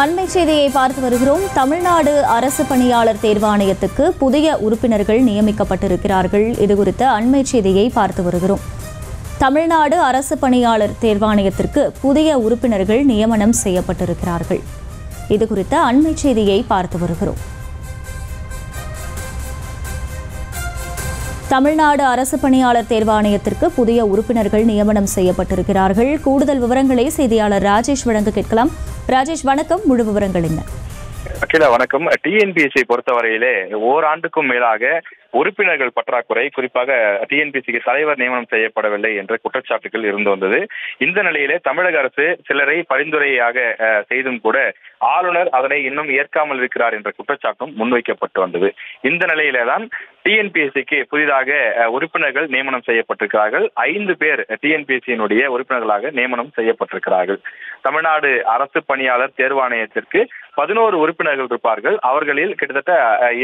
அண்மை செய்தியை பார்த்து வருகிறோம். தமிழ்நாடு அரசு பணியாளர் தேர்வாணையத்துக்கு புதிய உறுப்பினர்கள் நியமிக்கப்பட்டிருக்கிறார்கள். இதுகுறித்த அண்மை செய்தியை பார்த்து வருகிறோம். தமிழ்நாடு அரசு பணியாளர் தேர்வாணையத்திற்கு புதிய உறுப்பினர்கள் நியமனம் செய்யப்பட்டிருக்கிறார்கள். இதுகுறித்த அண்மை செய்தியை பார்த்து வருகிறோம். தமிழ்நாடு அரசு பணியாளர் தேர்வாணையத்திற்கு புதிய உறுப்பினர்கள் நியமனம் செய்யப்பட்டிருக்கிறார்கள். கூடுதல் விவரங்களை செய்தியாளர் ராஜேஷ் வழங்க கேட்கலாம். ராஜேஷ் வணக்கம். முழு விவரங்கள் என்ன? அகிலா வணக்கம். டிஎன்பிஎஸ்சி பொறுத்தவரையிலே ஓராண்டுக்கும் மேலாக உறுப்பினர்கள் பற்றாக்குறை குறிப்பாக டிஎன்பிஎஸ்சிக்கு தலைவர் நியமனம் செய்யப்படவில்லை என்ற குற்றச்சாட்டுகள் இருந்து வந்தது. இந்த நிலையிலே தமிழக அரசு சிலரை பரிந்துரையாக செய்தும் கூட ஆளுநர் அதனை இன்னும் ஏற்காமல் இருக்கிறார் என்ற குற்றச்சாட்டும் முன்வைக்கப்பட்டு வந்தது. இந்த நிலையிலே தான் டிஎன்பிஎஸ்சிக்கு புதிதாக உறுப்பினர்கள் நியமனம் செய்யப்பட்டிருக்கிறார்கள். ஐந்து பேர் டிஎன்பிஎஸ்சியினுடைய உறுப்பினர்களாக நியமனம் செய்யப்பட்டிருக்கிறார்கள். தமிழ்நாடு அரசு பணியாளர் தேர்வாணையத்திற்கு பதினோரு உறுப்பினர்கள் இருப்பார்கள். அவர்களில் கிட்டத்தட்ட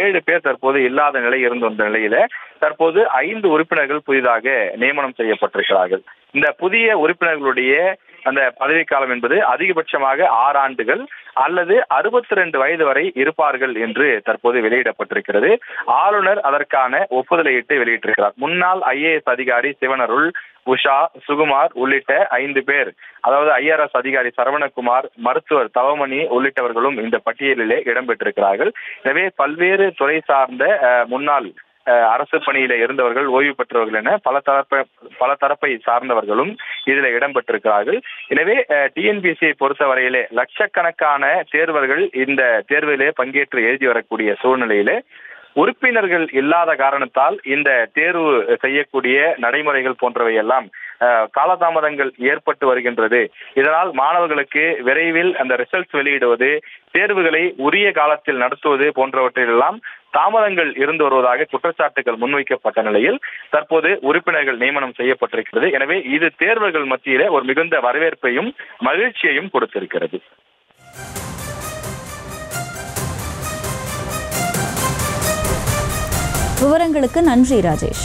ஏழு பேர் தற்போது இல்லாத நிலை இருந்து வந்த நிலையில தற்போது ஐந்து உறுப்பினர்கள் புதிதாக நியமனம் செய்யப்பட்டிருக்கிறார்கள். இந்த புதிய உறுப்பினர்களுடைய அந்த பதவிக்காலம் என்பது அதிகபட்சமாக ஆறு ஆண்டுகள் அல்லது அறுபத்தி ரெண்டு வயது வரை இருப்பார்கள் என்று தற்போது வெளியிடப்பட்டிருக்கிறது. ஆளுநர் அதற்கான ஒப்புதலையிட்டு வெளியிட்டிருக்கிறார். முன்னாள் ஐஏஎஸ் அதிகாரி சிவனருள் உஷா சுகுமார் உள்ளிட்ட ஐந்து பேர் அதாவது ஐஆர்எஸ் அதிகாரி சரவணகுமார் மருத்துவர் தவமணி உள்ளிட்டவர்களும் இந்த பட்டியலிலே இடம்பெற்றிருக்கிறார்கள். எனவே பல்வேறு துறை சார்ந்த முன்னாள் அரசு பணியில இருந்தவர்கள் ஓய்வு பெற்றவர்கள் என பல தரப்பை பல தரப்பை சார்ந்தவர்களும் இதுல இடம்பெற்றிருக்கிறார்கள். எனவே டிஎன்பிஎஸ்சியை பொறுத்தவரையிலே லட்சக்கணக்கான தேர்வர்கள் இந்த தேர்விலே பங்கேற்று எழுதி வரக்கூடிய சூழ்நிலையிலே உறுப்பினர்கள் இல்லாத காரணத்தால் இந்த தேர்வு செய்யக்கூடிய நடைமுறைகள் போன்றவை எல்லாம் காலதாமதங்கள் ஏற்பட்டு வருகின்றது. இதனால் மாணவர்களுக்கு விரைவில் அந்த ரிசல்ட்ஸ் வெளியிடுவது தேர்வுகளை உரிய காலத்தில் நடத்துவது போன்றவற்றிலெல்லாம் தாமதங்கள் இருந்து வருவதாக குற்றச்சாட்டுகள் முன்வைக்கப்பட்ட நிலையில் தற்போது உறுப்பினர்கள் நியமனம் செய்யப்பட்டிருக்கிறது. எனவே இது தேர்வர்கள் மத்தியிலே ஒரு மிகுந்த வரவேற்பையும் மகிழ்ச்சியையும் கொடுத்திருக்கிறது. விவரங்களுக்கு நன்றி ராஜேஷ்.